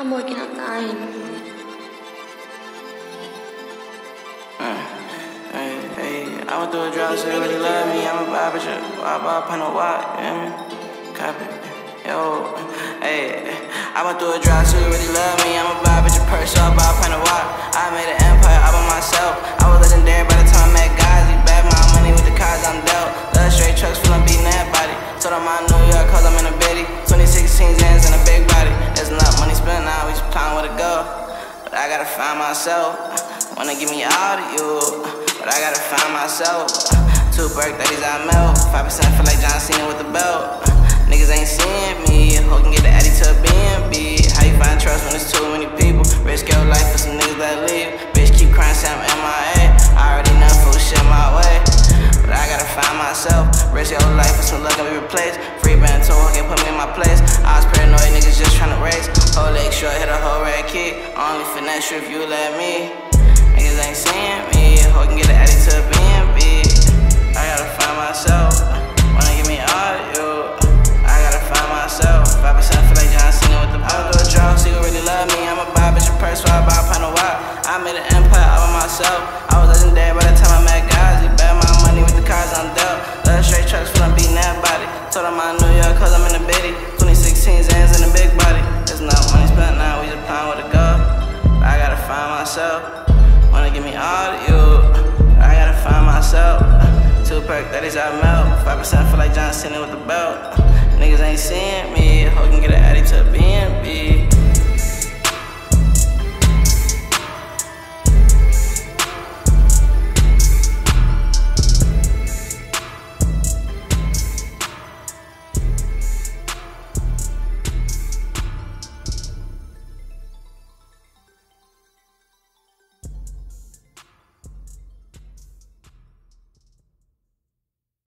I'm working on dying. Uh, hey, I went through a drought, so you really love me. I'm a vibe, but you, I buy a pint of wine, you hear me? Copy. Yo, hey, I went through a drought, so you really love me. I'm I gotta find myself. Wanna give me all to you, but I gotta find myself. Two daddies I melt. 5% feel like John Cena with the belt. Niggas ain't seeing me. Hoe can get the Addy to a BNB. How you find trust when there's too many people? Risk your life for some niggas that leave. Bitch keep crying, say I'm MIA. I already know fool shit my way. But I gotta find myself. Risk your life for some luck and be replaced. Free band tour, can put me in my place. I was paranoid, niggas just tryna race. Whole leg short, a kick. Only finesse if you let me. Niggas ain't seeing me. Hoe can get the Addy to a BNB. I gotta find myself. Wanna give me all you. I gotta find myself. 5% feel like John Cena with the I do a drop, so you really love me. I'm a buy, bitch, your purse, so I buy a pint of wine. I made an empire out of myself. I was legendary by the time I met guys. He bet my money with the cards I'm dealt. Love straight trucks, feel I'm beating that body. Told him I New York, cause I'm in the bitty. 2016 Xans in a big find myself. Wanna give me all you. I gotta find myself. Two perk, that is I melt. 5% feel like John Cena with the belt. Niggas ain't seeing me. Hoe can get an Addy to a BNB.